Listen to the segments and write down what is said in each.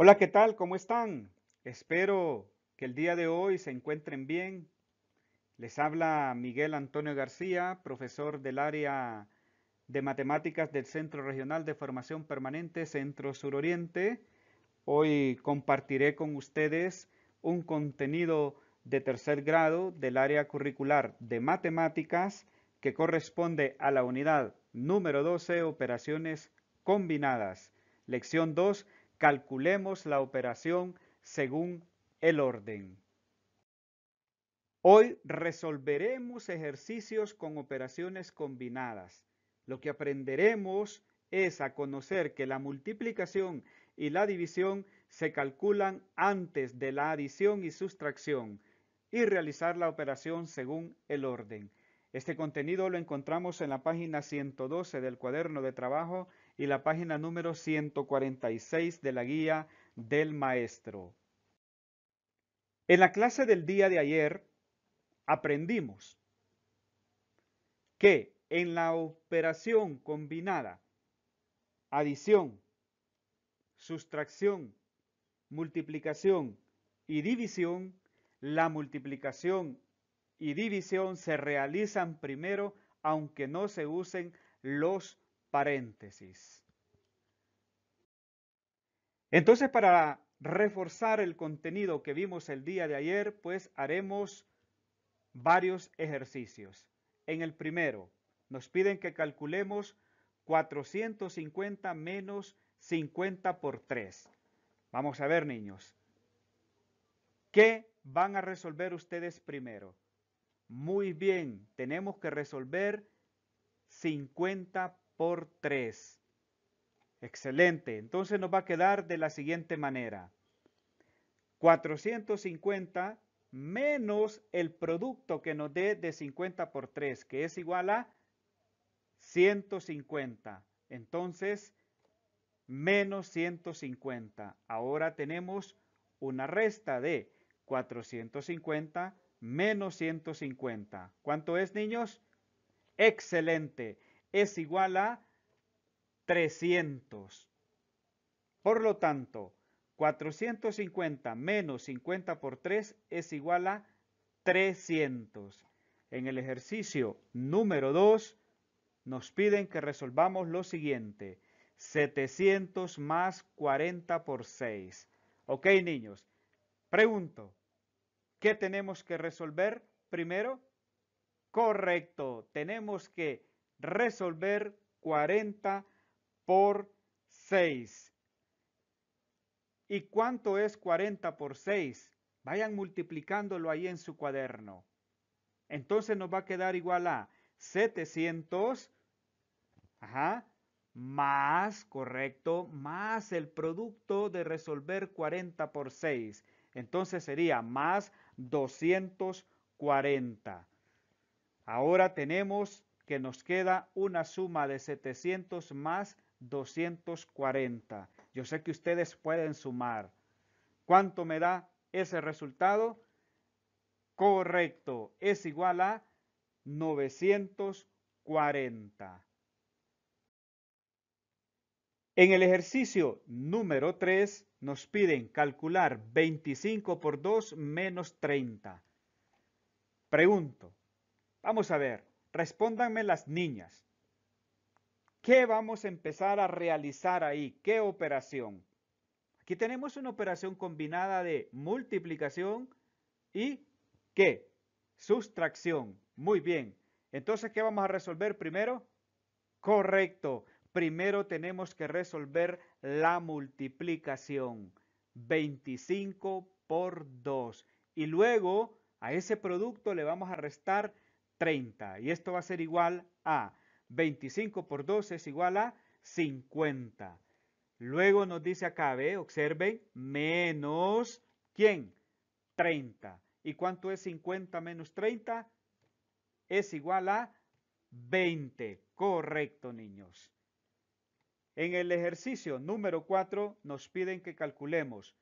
Hola, ¿qué tal? ¿Cómo están? Espero que el día de hoy se encuentren bien. Les habla Miguel Antonio García, profesor del área de matemáticas del Centro Regional de Formación Permanente Centro Suroriente. Hoy compartiré con ustedes un contenido de tercer grado del área curricular de matemáticas que corresponde a la unidad número 12, operaciones combinadas. Lección 2, calculemos la operación según el orden. Hoy resolveremos ejercicios con operaciones combinadas. Lo que aprenderemos es a conocer que la multiplicación y la división se calculan antes de la adición y sustracción y realizar la operación según el orden. Este contenido lo encontramos en la página 112 del cuaderno de trabajo y la página número 146 de la guía del maestro. En la clase del día de ayer aprendimos que en la operación combinada, adición, sustracción, multiplicación y división, la multiplicación y división se realizan primero aunque no se usen los paréntesis. Entonces, para reforzar el contenido que vimos el día de ayer, pues haremos varios ejercicios. En el primero, nos piden que calculemos 450 menos 50 por 3. Vamos a ver, niños. ¿Qué van a resolver ustedes primero? Muy bien, tenemos que resolver 50 por 3. Excelente. Entonces nos va a quedar de la siguiente manera. 450 menos el producto que nos dé de 50 por 3, que es igual a 150. Entonces, menos 150. Ahora tenemos una resta de 450 menos 150. ¿Cuánto es, niños? Excelente. Es igual a 300. Por lo tanto, 450 menos 50 por 3 es igual a 300. En el ejercicio número 2 nos piden que resolvamos lo siguiente. 700 más 40 por 6. Ok, niños. Pregunto, ¿qué tenemos que resolver primero? Correcto, tenemos que resolver 40 por 6. ¿Y cuánto es 40 por 6? Vayan multiplicándolo ahí en su cuaderno. Entonces nos va a quedar igual a 700 ajá, más, correcto, más el producto de resolver 40 por 6. Entonces sería más 240. Ahora tenemos que nos queda una suma de 700 más 240. Yo sé que ustedes pueden sumar. ¿Cuánto me da ese resultado? Correcto, es igual a 940. En el ejercicio número 3 nos piden calcular 25 por 2 menos 30. Pregunto, vamos a ver, respóndanme las niñas. ¿Qué vamos a empezar a realizar ahí? ¿Qué operación? Aquí tenemos una operación combinada de multiplicación y ¿qué? Sustracción. Muy bien. Entonces, ¿qué vamos a resolver primero? Correcto primero tenemos que resolver la multiplicación. 25 por 2. Y luego a ese producto le vamos a restar 30. Y esto va a ser igual a 25 por 2 es igual a 50. Luego nos dice acá, ve, observen, menos, ¿quién? 30. ¿Y cuánto es 50 menos 30? Es igual a 20. Correcto, niños. En el ejercicio número 4 nos piden que calculemos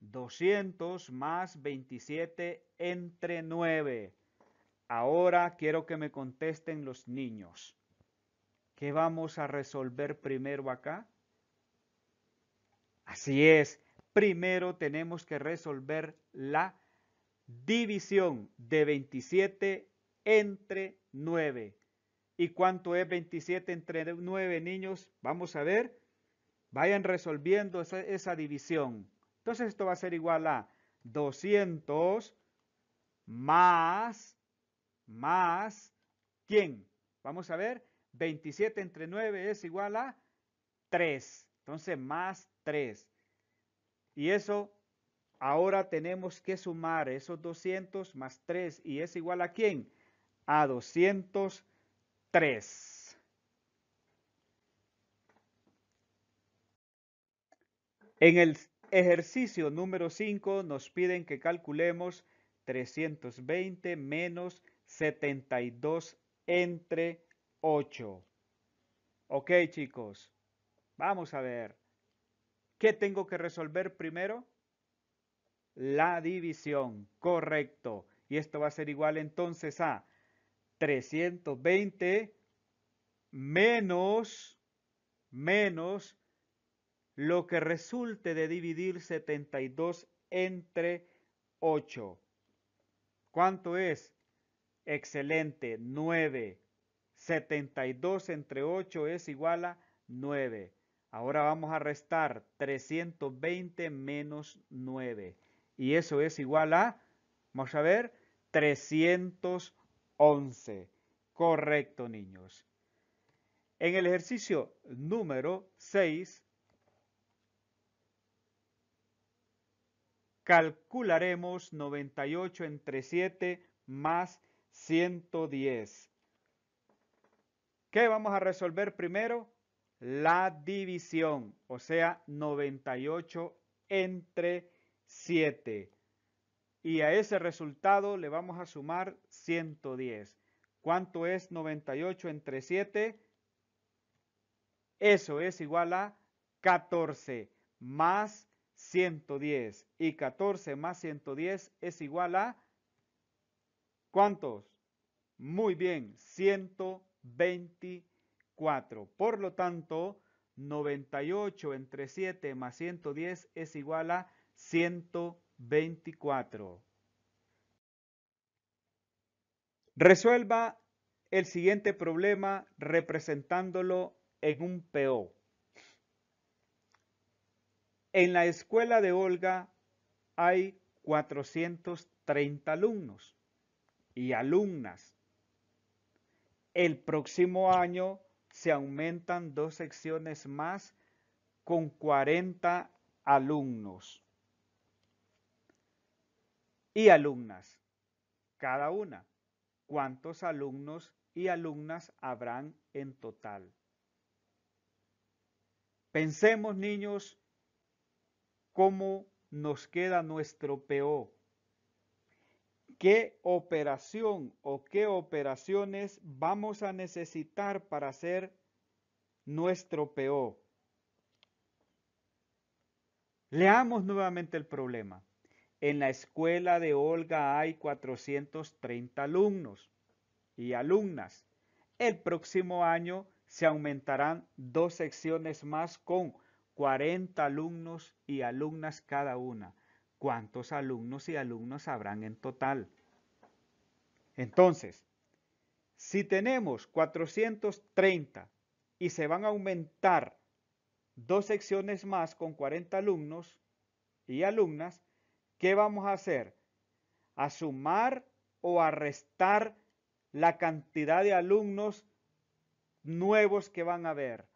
200 más 27 entre 9. Ahora quiero que me contesten los niños. ¿Qué vamos a resolver primero acá? Así es, primero tenemos que resolver la división de 27 entre 9. ¿Y cuánto es 27 entre 9, niños? Vamos a ver. Vayan resolviendo esa, esa división. Entonces esto va a ser igual a 200 más, más, ¿quién? Vamos a ver, 27 entre 9 es igual a 3. Entonces, más 3. Y eso, ahora tenemos que sumar esos 200 más 3. ¿Y es igual a quién? A 203. En el ejercicio número 5 nos piden que calculemos 320 menos 72 entre 8. Ok, chicos. Vamos a ver. ¿Qué tengo que resolver primero? La división. Correcto. Y esto va a ser igual entonces a 320 menos, menos lo que resulte de dividir 72 entre 8. ¿Cuánto es? Excelente, 9. 72 entre 8 es igual a 9. Ahora vamos a restar 320 menos 9. Y eso es igual a, vamos a ver, 311. Correcto, niños. En el ejercicio número 6, calcularemos 98 entre 7 más 110. ¿Qué vamos a resolver primero? La división, o sea, 98 entre 7. Y a ese resultado le vamos a sumar 110. ¿Cuánto es 98 entre 7? Eso es igual a 14 más 110 y 14 más 110 es igual a ¿cuántos? Muy bien, 124. Por lo tanto, 98 entre 7 más 110 es igual a 124. Resuelva el siguiente problema representándolo en un PO. En la escuela de Olga hay 430 alumnos y alumnas. El próximo año se aumentan dos secciones más con 40 alumnos y alumnas, cada una. ¿Cuántos alumnos y alumnas habrán en total? Pensemos, niños, cómo nos queda nuestro PO. ¿Qué operación o qué operaciones vamos a necesitar para hacer nuestro PO? Leamos nuevamente el problema. En la escuela de Olga hay 430 alumnos y alumnas. El próximo año se aumentarán dos secciones más con 40 alumnos y alumnas cada una. ¿Cuántos alumnos y alumnos habrán en total? Entonces, si tenemos 430 y se van a aumentar dos secciones más con 40 alumnos y alumnas, ¿qué vamos a hacer? ¿A sumar o a restar la cantidad de alumnos nuevos que van a haber?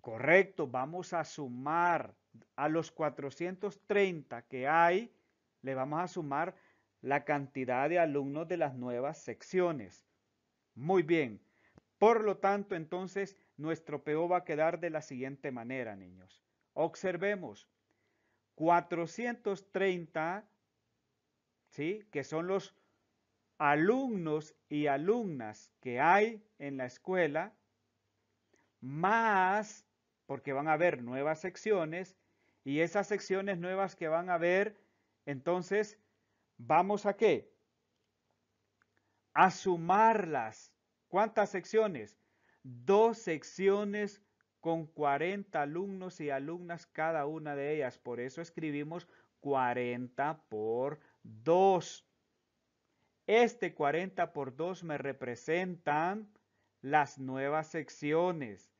Correcto, vamos a sumar a los 430 que hay, le vamos a sumar la cantidad de alumnos de las nuevas secciones. Muy bien. Por lo tanto, entonces, nuestro PO va a quedar de la siguiente manera, niños. Observemos. 430, ¿sí? Que son los alumnos y alumnas que hay en la escuela, más porque van a haber nuevas secciones y esas secciones nuevas que van a haber, entonces, ¿vamos a qué? A sumarlas. ¿Cuántas secciones? Dos secciones con 40 alumnos y alumnas cada una de ellas. Por eso escribimos 40 por 2. Este 40 por 2 me representan las nuevas secciones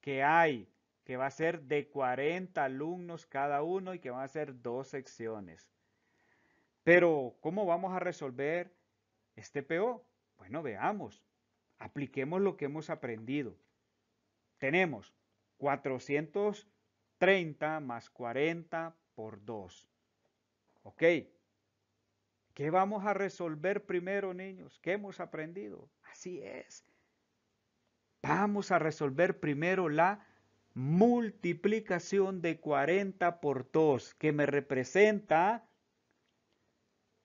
que hay, que va a ser de 40 alumnos cada uno y que van a ser dos secciones. Pero, ¿cómo vamos a resolver este PO? Bueno, veamos. Apliquemos lo que hemos aprendido. Tenemos 430 más 40 por 2. ¿Ok? ¿Qué vamos a resolver primero, niños? ¿Qué hemos aprendido? Así es. Vamos a resolver primero la multiplicación de 40 por 2, que me representa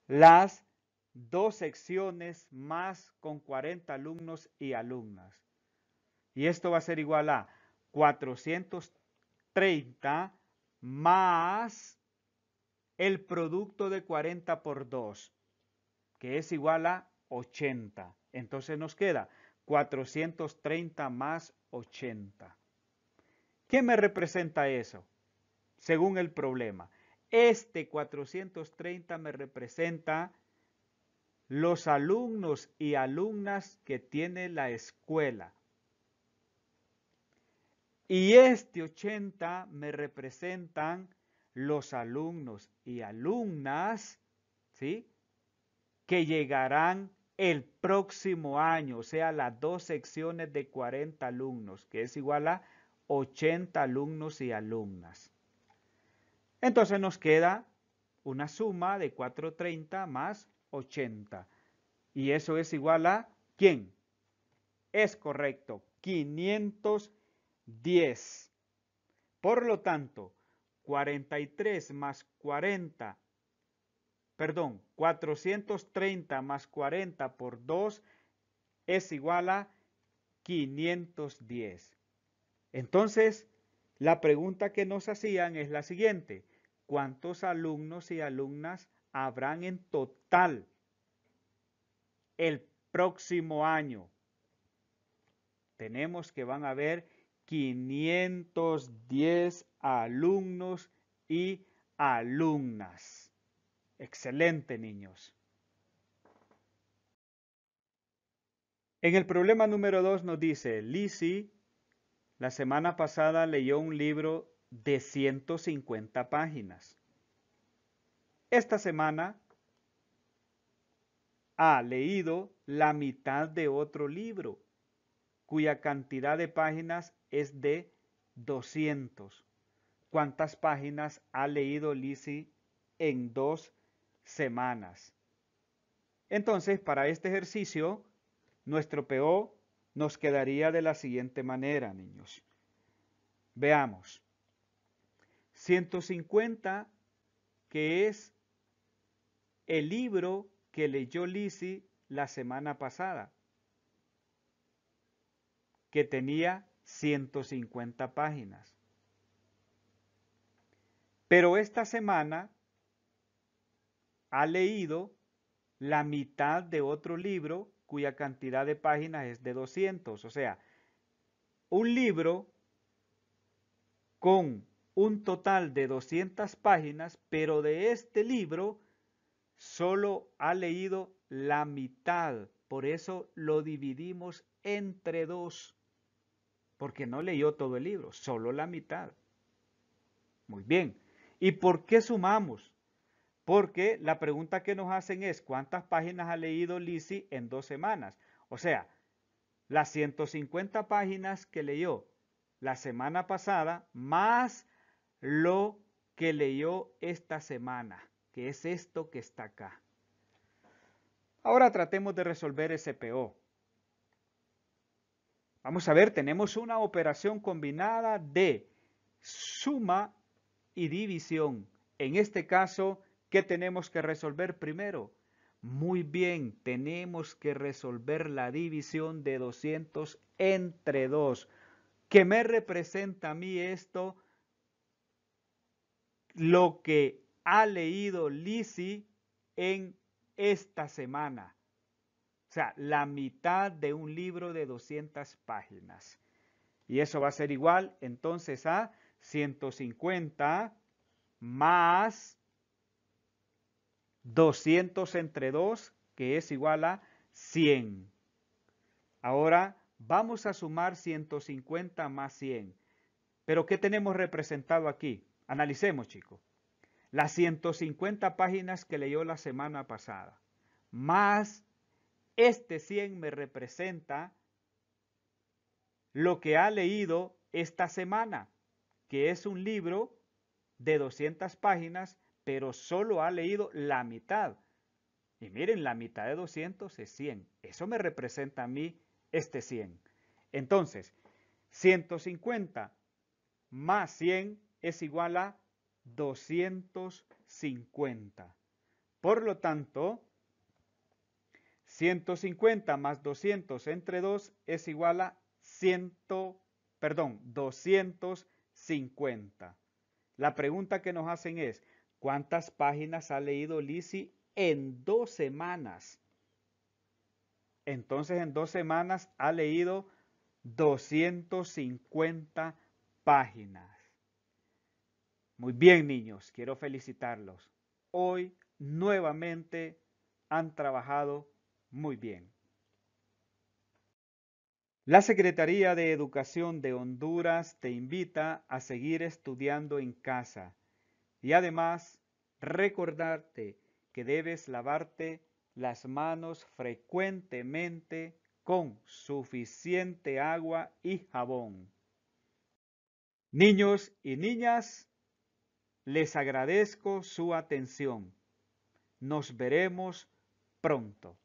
las dos secciones más con 40 alumnos y alumnas. Y esto va a ser igual a 430 más el producto de 40 por 2, que es igual a 80. Entonces nos queda 430 más 80. ¿Qué me representa eso? Según el problema. Este 430 me representa los alumnos y alumnas que tiene la escuela. Y este 80 me representan los alumnos y alumnas, ¿sí? Que llegarán el próximo año, o sea, las dos secciones de 40 alumnos, que es igual a 80 alumnos y alumnas. Entonces nos queda una suma de 430 más 80. Y eso es igual a ¿quién? Es correcto, 510. Por lo tanto, 43 más 40 perdón, 430 más 40 por 2 es igual a 510. Entonces, la pregunta que nos hacían es la siguiente. ¿Cuántos alumnos y alumnas habrán en total el próximo año? Tenemos que van a haber 510 alumnos y alumnas. Excelente, niños. En el problema número 2 nos dice, Lizzie la semana pasada leyó un libro de 150 páginas. Esta semana ha leído la mitad de otro libro, cuya cantidad de páginas es de 200. ¿Cuántas páginas ha leído Lizzie en dos semanas. Entonces, para este ejercicio, nuestro PO nos quedaría de la siguiente manera, niños. Veamos. 150, que es el libro que leyó Lizzie la semana pasada, que tenía 150 páginas. Pero esta semana ha leído la mitad de otro libro cuya cantidad de páginas es de 200. O sea, un libro con un total de 200 páginas, pero de este libro solo ha leído la mitad. Por eso lo dividimos entre dos, porque no leyó todo el libro, solo la mitad. Muy bien. ¿Y por qué sumamos? Porque la pregunta que nos hacen es cuántas páginas ha leído Lizzie en dos semanas. O sea, las 150 páginas que leyó la semana pasada más lo que leyó esta semana, que es esto que está acá. Ahora tratemos de resolver ese PO. Vamos a ver, tenemos una operación combinada de suma y división. En este caso, ¿Qué tenemos que resolver primero? Muy bien, tenemos que resolver la división de 200 entre 2. ¿Qué me representa a mí esto? Lo que ha leído Lizzie en esta semana. O sea, la mitad de un libro de 200 páginas. Y eso va a ser igual entonces a 150 más 200 entre 2, que es igual a 100. Ahora vamos a sumar 150 más 100. Pero ¿qué tenemos representado aquí? Analicemos, chicos. Las 150 páginas que leyó la semana pasada, más este 100 me representa lo que ha leído esta semana, que es un libro de 200 páginas, pero solo ha leído la mitad. Y miren, la mitad de 200 es 100. Eso me representa a mí este 100. Entonces, 150 más 100 es igual a 250. Por lo tanto, 150 más 200 entre 2 es igual a 100, perdón, 250. La pregunta que nos hacen es, ¿cuántas páginas ha leído Lisi en dos semanas? Entonces en dos semanas ha leído 250 páginas. Muy bien, niños, quiero felicitarlos. Hoy nuevamente han trabajado muy bien. La Secretaría de Educación de Honduras te invita a seguir estudiando en casa y además recordarte que debes lavarte las manos frecuentemente con suficiente agua y jabón. Niños y niñas, les agradezco su atención. Nos veremos pronto.